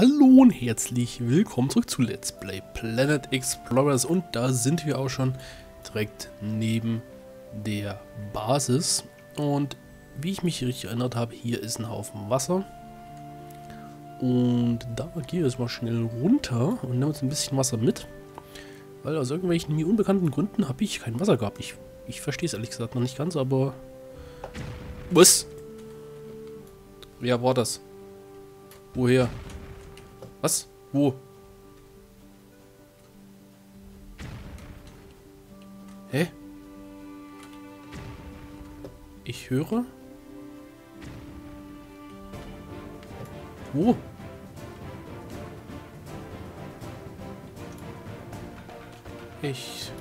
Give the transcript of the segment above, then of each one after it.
Hallo und herzlich willkommen zurück zu Let's Play Planet Explorers und da sind wir auch schon direkt neben der Basis und wie ich mich richtig erinnert habe, hier ist ein Haufen Wasser und da gehe ich jetzt mal schnell runter und nehme uns ein bisschen Wasser mit, weil aus irgendwelchen mir unbekannten Gründen habe ich kein Wasser gehabt. Ich, ich verstehe es ehrlich gesagt noch nicht ganz, aber... Was? Wer war das? Woher? Was? Wo? Hä? Ich höre? Wo? Ich...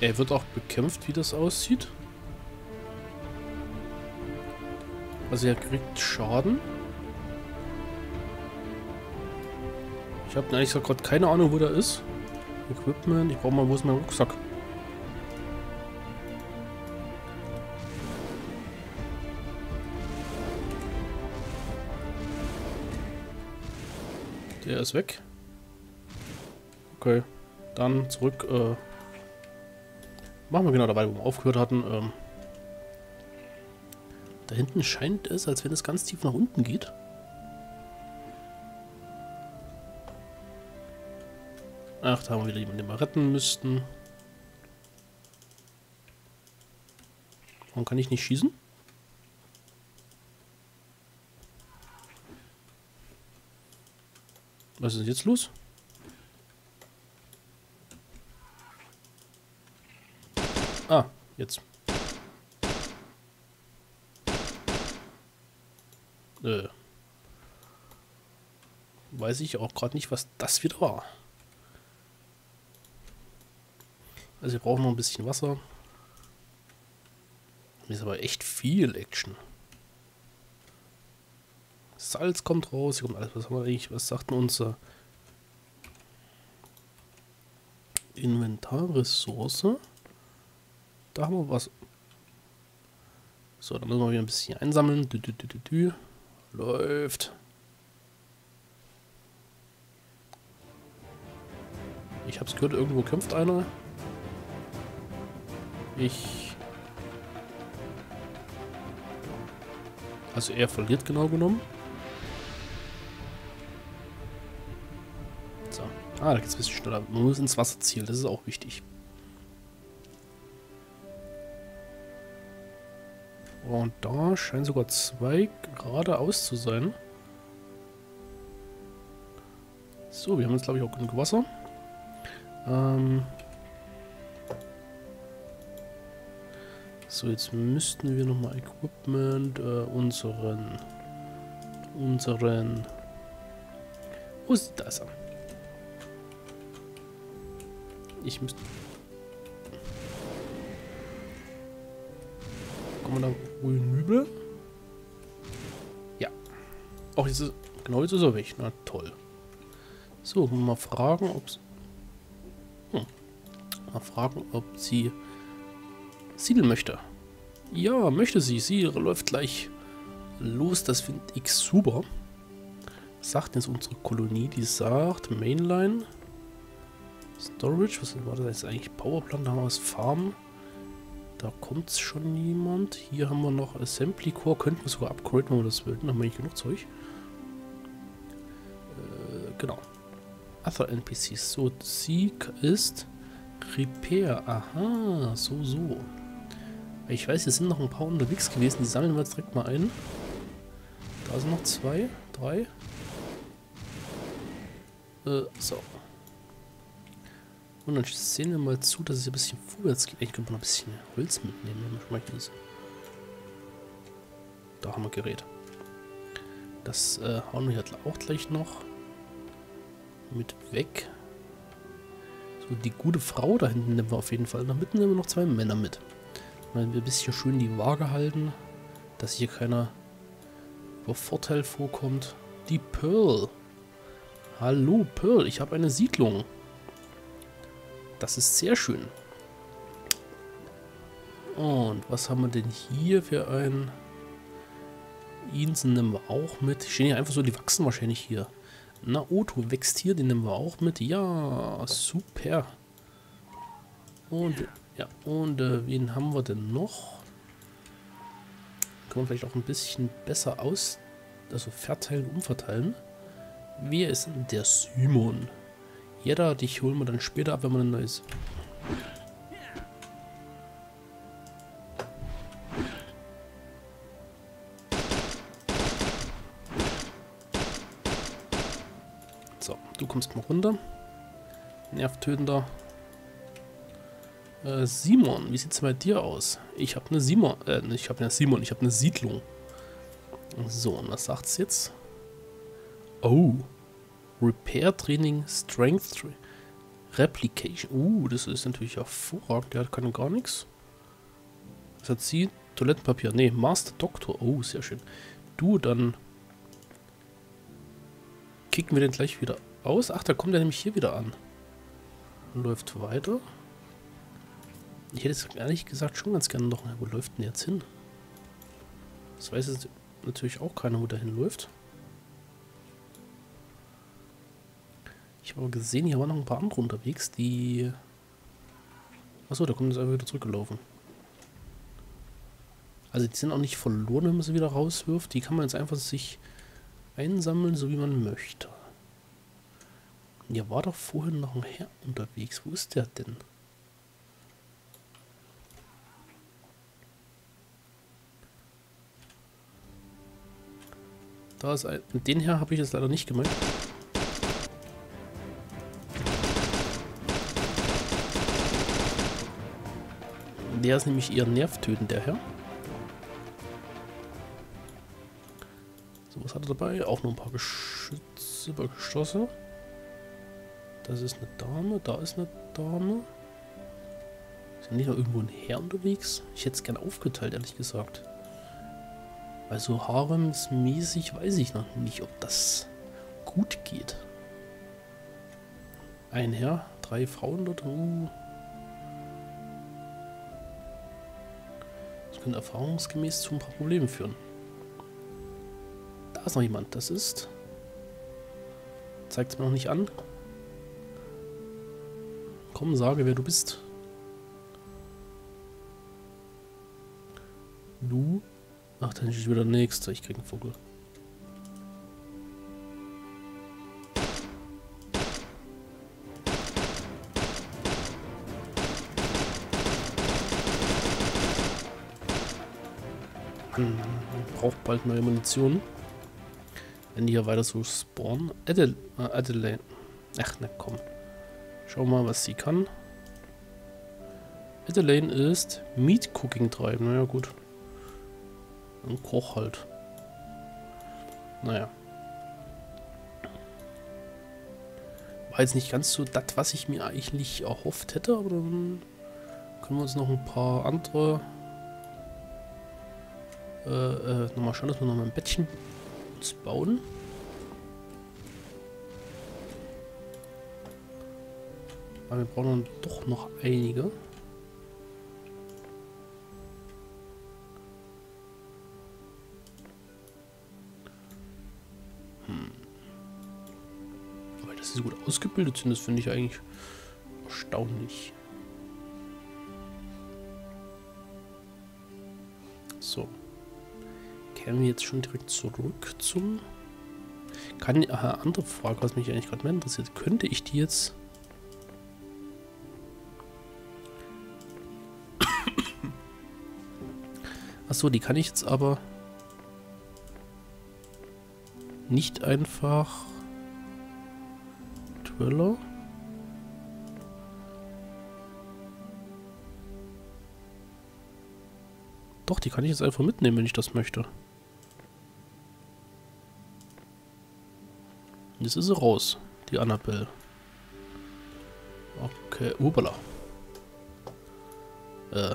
Er wird auch bekämpft, wie das aussieht. Also er kriegt Schaden. Ich habe eigentlich so gerade keine Ahnung, wo der ist. Equipment, ich brauche mal, wo ist mein Rucksack? Der ist weg. Okay, dann zurück. Äh, machen wir genau dabei, wo wir aufgehört hatten. Ähm, da hinten scheint es, als wenn es ganz tief nach unten geht. Ach, da haben wir wieder jemanden, den wir retten müssten. Warum kann ich nicht schießen? Was ist jetzt los? Ah, jetzt. Äh, weiß ich auch gerade nicht, was das wieder war. Also wir brauchen noch ein bisschen Wasser. Hier ist aber echt viel Action. Salz kommt raus, hier kommt alles, was haben wir eigentlich, was sagt denn unser Inventarressource? Da haben wir was. So, dann müssen wir wieder ein bisschen einsammeln. Dü, dü, dü, Läuft. Ich hab's gehört, irgendwo kämpft einer. Ich... Also er verliert genau genommen. So. Ah, da geht's ein bisschen schneller. Man muss ins Wasser zielen, das ist auch wichtig. Und da scheinen sogar zwei geradeaus zu sein. So, wir haben jetzt glaube ich auch genug Wasser. Ähm so, jetzt müssten wir nochmal Equipment, äh, unseren, unseren, wo ist das? Ich müsste, Kann man da rüber? Ja. Auch jetzt ist, genau jetzt ist er weg. Na toll. So, mal fragen, ob hm. Mal fragen, ob sie siedeln möchte. Ja, möchte sie. Sie läuft gleich los. Das finde ich super. Was sagt jetzt unsere Kolonie? Die sagt Mainline. Storage. Was war das jetzt eigentlich? Powerplant. Da haben wir das Farm. Da kommt schon niemand. Hier haben wir noch Assembly Core. Könnten wir sogar upgraden, wenn wir das. Da haben wir nicht genug Zeug. Äh, genau. Other NPCs. So, Sieg ist Repair. Aha, so, so. Ich weiß, es sind noch ein paar unterwegs gewesen. Die sammeln wir jetzt direkt mal ein. Da sind noch zwei, drei. Äh, so. Und dann sehen wir mal zu, dass es ein bisschen vorwärts geht. Ich könnte noch ein bisschen Holz mitnehmen, wenn man mal ist. Da haben wir Gerät. Das äh, hauen wir halt auch gleich noch mit weg. So, die gute Frau da hinten nehmen wir auf jeden Fall. Da mitten nehmen wir noch zwei Männer mit. Weil wir ein bisschen schön die Waage halten, dass hier keiner über Vorteil vorkommt. Die Pearl. Hallo Pearl, ich habe eine Siedlung. Das ist sehr schön. Und was haben wir denn hier für ein Insen nehmen wir auch mit. Die stehen hier einfach so, die wachsen wahrscheinlich hier. Na, Otto wächst hier, den nehmen wir auch mit. Ja, super. Und, ja, und äh, wen haben wir denn noch? Können wir vielleicht auch ein bisschen besser aus, also verteilen, umverteilen. Wer ist denn der Simon? Ja, da, dich holen wir dann später ab, wenn man ein neues kommst mal runter. Nervtötender. Äh, Simon, wie sieht es bei dir aus? Ich habe eine Simon, äh, ich habe eine Simon, ich habe eine Siedlung. So, und was sagt's jetzt? Oh. Repair Training, Strength Tra Replication. Uh, das ist natürlich hervorragend. Der hat keine gar nichts. Was hat sie? Toilettenpapier. Nee, Master Doctor. Oh, sehr schön. Du, dann kicken wir den gleich wieder aus. Ach, da kommt er nämlich hier wieder an. Läuft weiter. Ich hätte es ehrlich gesagt schon ganz gerne noch. Wo läuft denn jetzt hin? Das weiß jetzt natürlich auch keiner, wo der hinläuft. Ich habe aber gesehen, hier waren noch ein paar andere unterwegs, die... Achso, da kommt jetzt einfach wieder zurückgelaufen. Also die sind auch nicht verloren, wenn man sie wieder rauswirft. Die kann man jetzt einfach sich einsammeln, so wie man möchte. Hier war doch vorhin noch ein Herr unterwegs. Wo ist der denn? Da ist ein... Den Herr habe ich jetzt leider nicht gemeint. Der ist nämlich eher nervtötend, der Herr. So, was hat er dabei? Auch noch ein paar Geschütze, Geschosse. Das ist eine Dame, da ist eine Dame. Ist nicht noch irgendwo ein Herr unterwegs? Ich hätte es gerne aufgeteilt, ehrlich gesagt. Weil so haremsmäßig weiß ich noch nicht, ob das gut geht. Ein Herr, drei Frauen dort. Uh. Könnte erfahrungsgemäß zu ein paar Problemen führen. Da ist noch jemand. Das ist... Zeigt es mir noch nicht an. Komm, sage, wer du bist. Du? Ach, dann ist wieder der Nächste. Ich krieg einen Vogel. Braucht bald neue Munition. Wenn die hier weiter so spawnen. Adel äh, Adelaide. Ach, na komm. Schau mal, was sie kann. Adelaine ist Meat Cooking treiben. Naja, gut. Ein Koch halt. Naja. War jetzt nicht ganz so das, was ich mir eigentlich erhofft hätte, aber dann können wir uns noch ein paar andere äh, äh, nochmal schauen, dass wir nochmal ein Bettchen uns bauen. Aber wir brauchen doch noch einige. Hm. Aber sie so gut ausgebildet sind, das finde ich eigentlich erstaunlich. Kehren wir jetzt schon direkt zurück zum... Kann, aha, andere Frage, was mich eigentlich gerade mehr interessiert. Könnte ich die jetzt Achso, die kann ich jetzt aber nicht einfach Twiller. Doch, die kann ich jetzt einfach mitnehmen, wenn ich das möchte. Jetzt ist sie raus, die Annabelle. Okay, upala. Äh.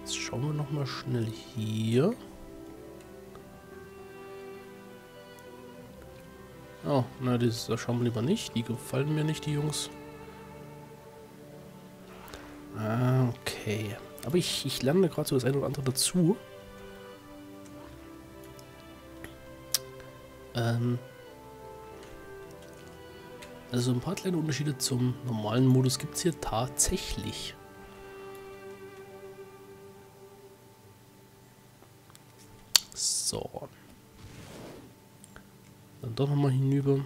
Jetzt schauen wir noch mal schnell hier. Oh, na, das, das schauen wir lieber nicht. Die gefallen mir nicht, die Jungs. Ah, okay. Aber ich, ich lerne gerade so das eine oder andere dazu. Ähm, also ein paar kleine Unterschiede zum normalen Modus gibt es hier tatsächlich. So. Dann doch nochmal hinüber.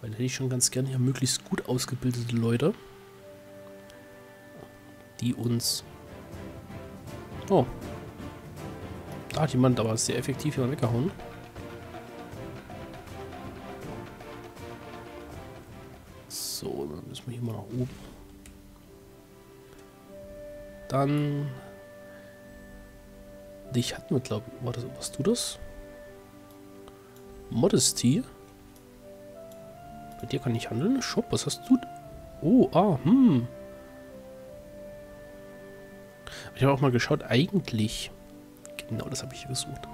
Weil hätte ich schon ganz gerne hier möglichst gut ausgebildete Leute. Die uns... Oh. Da hat jemand aber sehr effektiv hier weggehauen. Oben. Dann... Dich hatten wir, glaube ich. War das, warst du das? Modesty? Bei dir kann ich handeln? Shop, was hast du? Oh, ah, hm. Ich habe auch mal geschaut, eigentlich. Genau, das habe ich gesucht.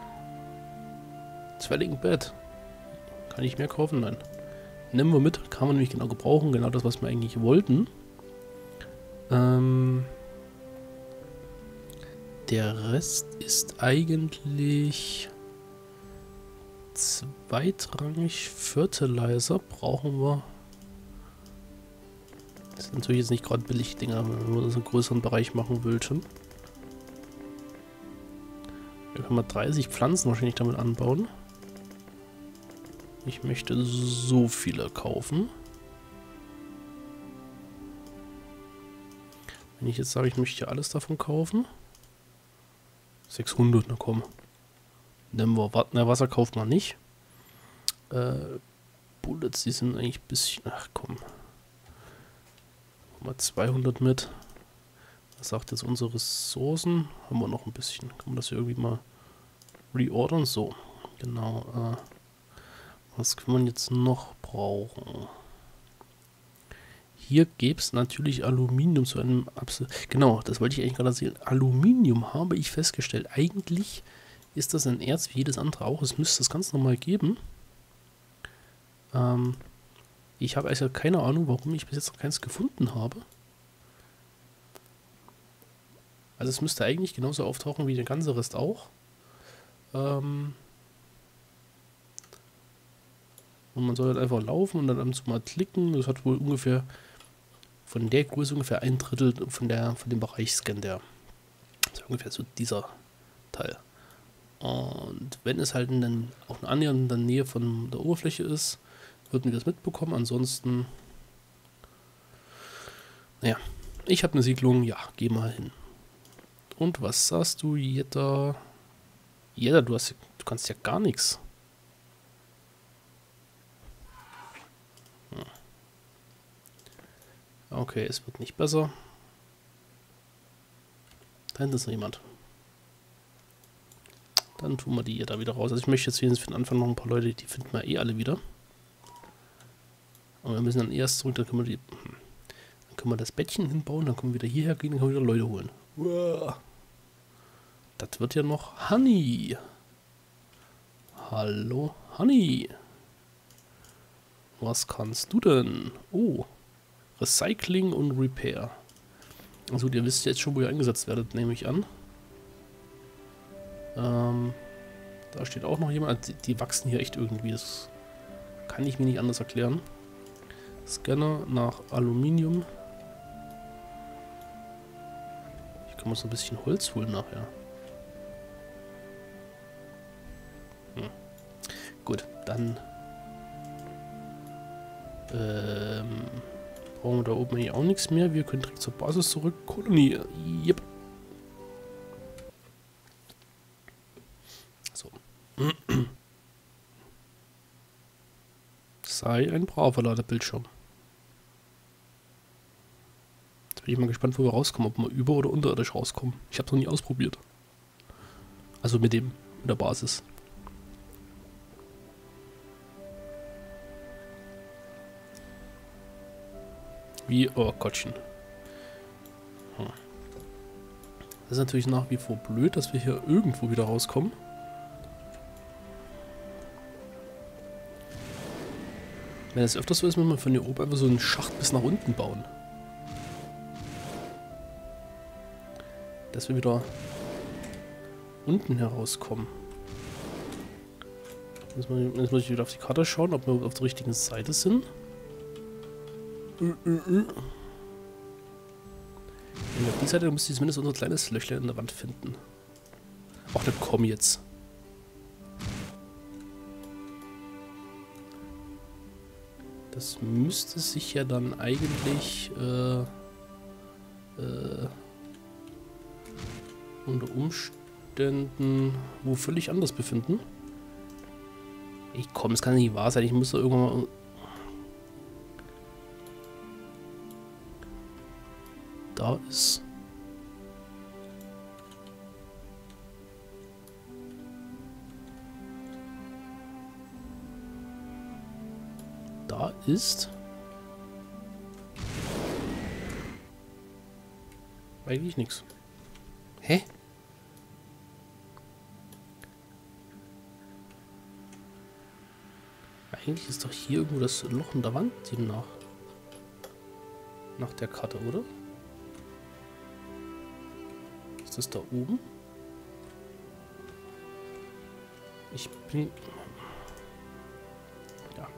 Bett. Kann ich mehr kaufen? Nein. Nehmen wir mit, kann man nämlich genau gebrauchen. Genau das, was wir eigentlich wollten. Ähm, der Rest ist eigentlich zweitrangig. Fertilizer brauchen wir. Das sind natürlich jetzt nicht gerade billig Dinger, wenn wir das einen größeren Bereich machen wollten. Da können wir 30 Pflanzen wahrscheinlich damit anbauen. Ich möchte so viele kaufen. Wenn ich jetzt sage, ich möchte alles davon kaufen. 600, na komm. Nehmen wir, na, Wasser kauft man nicht. Äh, Bullets, die sind eigentlich ein bisschen, ach komm. Mal 200 mit. Was sagt jetzt unsere Ressourcen? Haben wir noch ein bisschen. Kann man das hier irgendwie mal reordern? So, genau. Äh, was kann man jetzt noch brauchen? Hier gäbe es natürlich Aluminium zu einem Absol Genau, das wollte ich eigentlich gerade sehen. Aluminium habe ich festgestellt. Eigentlich ist das ein Erz wie jedes andere auch. Es müsste es ganz normal geben. Ähm, ich habe also keine Ahnung, warum ich bis jetzt noch keins gefunden habe. Also es müsste eigentlich genauso auftauchen wie der ganze Rest auch. Ähm, und man soll halt einfach laufen und dann ab mal klicken. Das hat wohl ungefähr von der Größe ungefähr ein Drittel von der von dem Bereich Scan der. Also ungefähr so dieser Teil. Und wenn es halt dann auch eine annähernde Nähe von der Oberfläche ist, würden wir das mitbekommen. Ansonsten, naja, ich habe eine Siedlung, ja, geh mal hin. Und was sagst du, Jetta? Jetta, du, hast, du kannst ja gar nichts. Okay, es wird nicht besser. Da hinten ist noch jemand. Dann tun wir die hier da wieder raus. Also ich möchte jetzt wenigstens für den Anfang noch ein paar Leute, die finden wir eh alle wieder. Aber wir müssen dann erst zurück, dann können wir die. Hm, dann können wir das Bettchen hinbauen, dann können wir wieder hierher gehen, dann können wir wieder Leute holen. Das wird ja noch Honey. Hallo, Honey. Was kannst du denn? Oh, Recycling und Repair. Also ihr wisst jetzt schon, wo ihr eingesetzt werdet, nehme ich an. Ähm, da steht auch noch jemand. Die, die, wachsen hier echt irgendwie. Das kann ich mir nicht anders erklären. Scanner nach Aluminium. Ich kann mal so ein bisschen Holz holen nachher. Hm. Gut, dann ähm, brauchen da oben hier auch nichts mehr. Wir können direkt zur Basis zurück. Kolonie. Yep. Sei ein braver Ladebildschirm. Jetzt bin ich mal gespannt, wo wir rauskommen, ob wir über- oder unterirdisch rauskommen. Ich habe es noch nie ausprobiert. Also mit dem, mit der Basis. Wie, oh Gottchen. Hm. Das ist natürlich nach wie vor blöd, dass wir hier irgendwo wieder rauskommen. Wenn es öfters so ist, muss man von hier oben einfach so einen Schacht bis nach unten bauen. Dass wir wieder unten herauskommen. Jetzt muss, ich, jetzt muss ich wieder auf die Karte schauen, ob wir auf der richtigen Seite sind. Wir auf die Seite, dann müsste ich zumindest unser kleines Löchlein in der Wand finden. Auch nicht komm jetzt. Das müsste sich ja dann eigentlich äh, äh, unter Umständen wo völlig anders befinden. Ich komm, es kann nicht wahr sein. Ich muss da irgendwann mal... Da ist... Da ist... Eigentlich nichts. Hä? Eigentlich ist doch hier irgendwo das Loch in der Wand nach. Nach der Karte, oder? Ist das da oben? Ich bin... Ja.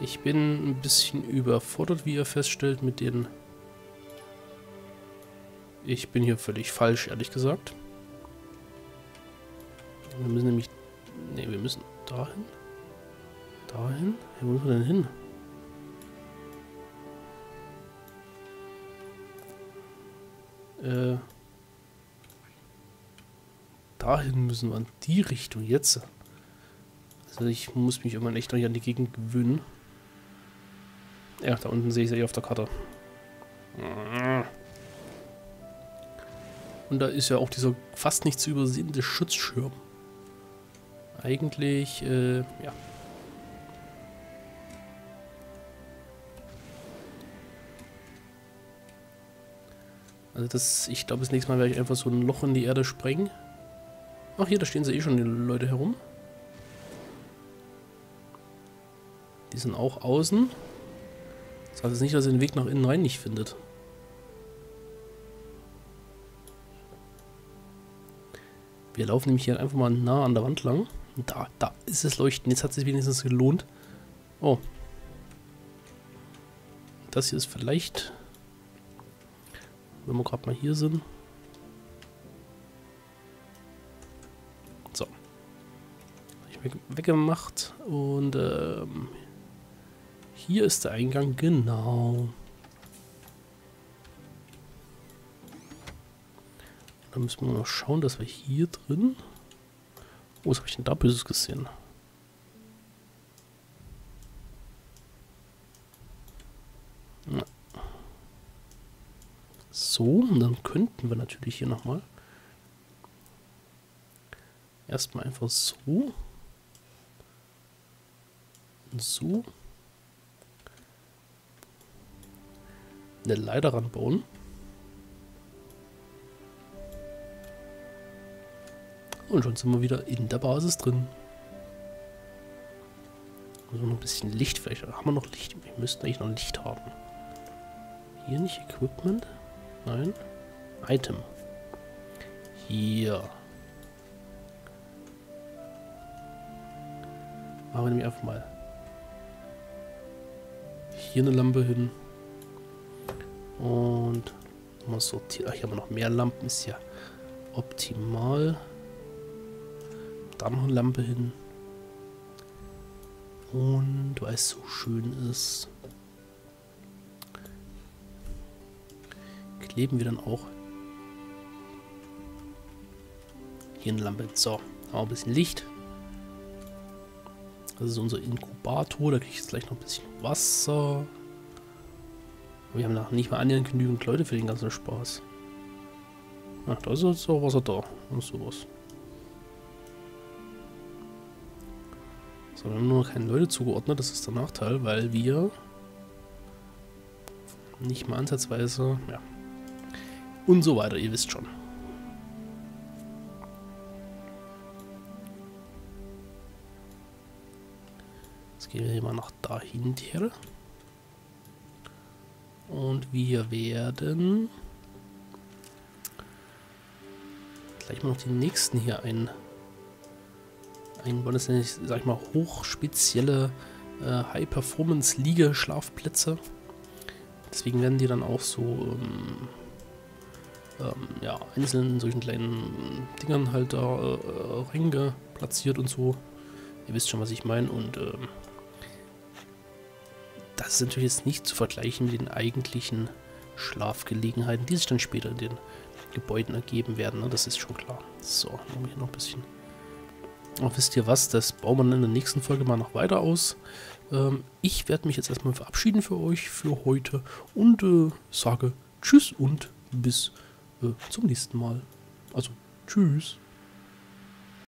Ich bin ein bisschen überfordert, wie ihr feststellt, mit den... Ich bin hier völlig falsch, ehrlich gesagt. Wir müssen nämlich... Ne, wir müssen dahin. Dahin? Wo müssen wir denn hin? Äh, dahin müssen wir in die Richtung jetzt. Also ich muss mich irgendwann echt noch hier an die Gegend gewöhnen. Ja, da unten sehe ich es ja auf der Karte. Und da ist ja auch dieser fast nicht zu übersehende Schutzschirm. Eigentlich, äh, ja. Also das, ich glaube, das nächste Mal werde ich einfach so ein Loch in die Erde sprengen. Ach hier, da stehen sie eh schon die Leute herum. Die sind auch außen. Das heißt jetzt nicht, dass ihr den Weg nach innen rein nicht findet. Wir laufen nämlich hier einfach mal nah an der Wand lang. Da, da ist es leuchten. Jetzt hat es sich wenigstens gelohnt. Oh. Das hier ist vielleicht wenn wir gerade mal hier sind. Weggemacht. Und ähm, hier ist der Eingang, genau. Dann müssen wir noch schauen, dass wir hier drin... Oh, was habe ich denn da Böses gesehen? So, dann könnten wir natürlich hier nochmal erstmal einfach so so eine Leiter ranbauen. Und schon sind wir wieder in der Basis drin. Also noch ein bisschen Licht. Vielleicht haben wir noch Licht. Wir müssten eigentlich noch Licht haben. Hier nicht Equipment. Nein. Item. Hier. Machen wir nämlich einfach mal hier eine Lampe hin. Und mal sortieren. Ach, hier haben wir noch mehr Lampen. Ist ja optimal. Da noch eine Lampe hin. Und weil es so schön ist, kleben wir dann auch hier eine Lampe. So, haben wir ein bisschen Licht. Das ist unser Inkubator. Da kriege ich jetzt gleich noch ein bisschen Wasser. Wir haben noch nicht mal annähernd genügend Leute für den ganzen Spaß. Ach, da ist jetzt auch Wasser da. Und sowas. So, wir haben nur noch keine Leute zugeordnet. Das ist der Nachteil, weil wir nicht mal ansatzweise, ja, und so weiter, ihr wisst schon. Gehen wir mal nach dahinter. Und wir werden gleich mal noch die nächsten hier ein, einbauen. Das sind, sag ich mal, hochspezielle äh, High-Performance-Liege-Schlafplätze. Deswegen werden die dann auch so ähm, ähm, ja, einzelnen solchen kleinen Dingern halt da äh, äh Ringe platziert und so. Ihr wisst schon, was ich meine. Und ähm, das ist natürlich jetzt nicht zu vergleichen mit den eigentlichen Schlafgelegenheiten, die sich dann später in den Gebäuden ergeben werden. Ne? Das ist schon klar. So, machen wir noch ein bisschen. Auch wisst ihr was, das bauen wir in der nächsten Folge mal noch weiter aus. Ähm, ich werde mich jetzt erstmal verabschieden für euch für heute und äh, sage Tschüss und bis äh, zum nächsten Mal. Also, tschüss.